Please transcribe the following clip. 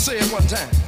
Say it one time.